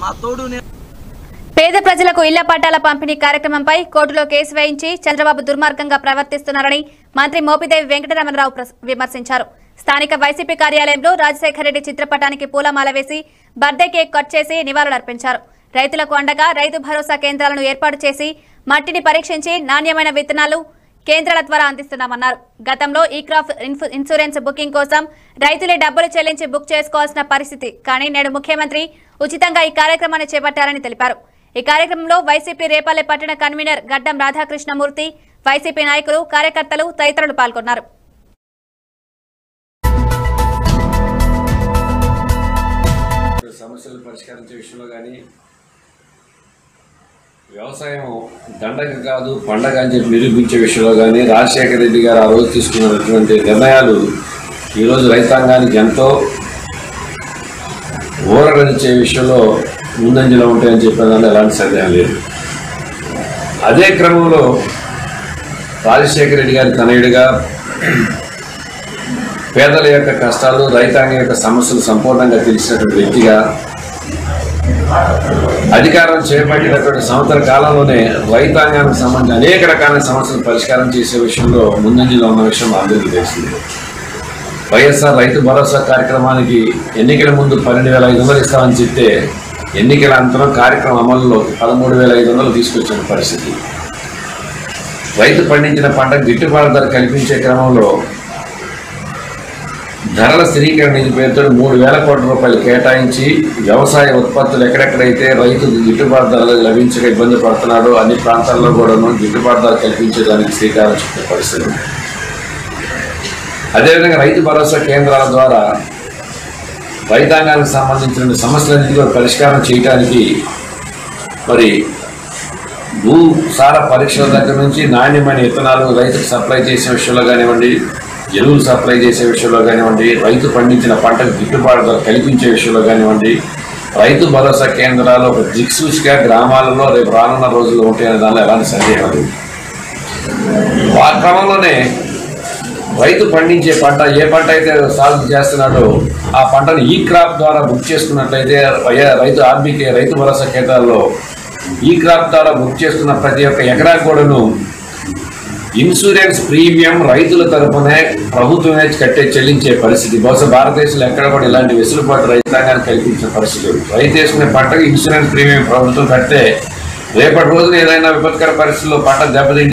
మా తోడు పేద ప్రజలకు ఇళ్ళ పట్టాల పంపిణీ కార్యక్రమంపై కోర్టులో కేసు వేయించి చంద్రబాబు దుర్మార్గంగా ప్రవర్తిస్తున్నారని మంత్రి మోపిదేవి వెంకటరమణరావు విమర్శించారు. స్థానిక వైసీపీ కార్యాలయంలో రాజశేఖర రెడ్డి చిత్రపటానికి పూలమాల వేసి బర్త్డే కేక్ కట్ చేసి నివాళులర్పించారు. రైతులకు అండగా రైతు భరోసా కేంద్రాలను ఏర్పాటు చేసి మట్టిని పరీక్షించి నాణ్యమైన విత్తనాలు కేంద్రాల ద్వారా అందిస్తున్నామన్నారు. గతంలో ఈ క్రాప్ ఇన్ఫు- ఇన్సూరెన్స్ బుకింగ్ కోసం రైతులే డబ్బులు చెల్లించి బుక్ చేసుకోవాల్సిన పరిస్థితి. కానీ నేడు ముఖ్యమంత్రి ఉచితంగా ఈ కార్యక్రమాన్ని చేపట్టారని తెలిపారు. ఈ కార్యక్రమంలో వైసీపీ రేపల్లె పట్టణ కన్వీనర్ గడ్డం రాధాకృష్ణమూర్తి వైసీపీ నాయకులు కార్యకర్తలు తదితరులు పాల్గొన్నారు. సమస్యలు పరిష్కరించే విషయంలో కానీ వ్యవసాయం దండగ కాదు పండగ అని చెప్పి నిరూపించే విషయంలో కానీ రాజశేఖర రెడ్డి గారు ఆ రోజు తీసుకున్నటువంటి నిర్ణయాలు ఈరోజు రైతాంగానికి ఎంతో ఊరగనిచ్చే విషయంలో ముందంజలో ఉంటాయని చెప్పేదాన్ని ఎలాంటి సందేహం లేదు. అదే క్రమంలో రాజశేఖర రెడ్డి గారి తనయుడిగా పేదల యొక్క కష్టాలు రైతాంగం యొక్క సమస్యలు సంపూర్ణంగా తెలిసినటువంటి వ్యక్తిగా అధికారం చేపట్టినటువంటి సంవత్సర కాలంలోనే రైతాంగానికి సంబంధించి అనేక రకాల సమస్యలు పరిష్కారం చేసే విషయంలో ముందంజలో ఉన్న విషయం అందరికీ తెలిసింది. వైఎస్ఆర్ రైతు భరోసా కార్యక్రమానికి ఎన్నికల ముందు పన్నెండు వేల ఐదు వందలు ఇస్తామని చెప్తే ఎన్నికల అంతరం కార్యక్రమం అమలులో పదమూడు వేల ఐదు వందలు తీసుకొచ్చిన పరిస్థితి. రైతు పండించిన పంటకు గిట్టుబాటు ధర కల్పించే క్రమంలో ధరల స్థిరీకరణ నిధి పేరుతో మూడు వేల కోట్ల రూపాయలు కేటాయించి వ్యవసాయ ఉత్పత్తులు ఎక్కడెక్కడైతే రైతు గిట్టుబాటు ధరలు లభించక ఇబ్బంది పడుతున్నాడో అన్ని ప్రాంతాల్లో కూడాను గిట్టుబాటు ధర కల్పించేదానికి శ్రీకారం చుట్టే పరిస్థితి. అదేవిధంగా రైతు భరోసా కేంద్రాల ద్వారా రైతాంగానికి సంబంధించిన సమస్యలన్నింటి పరిష్కారం చేయడానికి మరి భూసార పరీక్షల దగ్గర నుంచి నాణ్యమైన విత్తనాలు రైతుకు సప్లై చేసే విషయంలో కానివ్వండి ఎరువులు సప్లై చేసే విషయంలో కానివ్వండి రైతు పండించిన పంటకు గిట్టుబాటు ధర కల్పించే విషయంలో కానివ్వండి రైతు భరోసా కేంద్రాలు ఒక దిక్సూచిగా గ్రామాలలో రేపు రానున్న రోజుల్లో ఉంటాయనే దానిలో ఎలాంటి సందేహం లేదు. ఆ క్రమంలోనే రైతు పండించే పంట ఏ పంట అయితే సాగు చేస్తున్నాడో ఆ పంటను ఈ క్రాప్ ద్వారా బుక్ చేసుకున్నట్లయితే రైతు ఆర్బీకే రైతు భరోసా కేంద్రాల్లో ఈ క్రాప్ ద్వారా బుక్ చేసుకున్న ప్రతి ఒక్క ఎకరా కూడాను ఇన్సూరెన్స్ ప్రీమియం రైతుల తరఫునే ప్రభుత్వమే కట్టే చెల్లించే పరిస్థితి. బహుశా భారతదేశంలో ఎక్కడ కూడా ఇలాంటి వెసులుబాటు రైతాంగానికి కల్పించిన పరిస్థితి రైతు వేసుకునే పంటకు ఇన్సూరెన్స్ ప్రీమియం ప్రభుత్వం కడితే రేపటి రోజున ఏదైనా విపత్కర పరిస్థితుల్లో పంట దెబ్బతింటే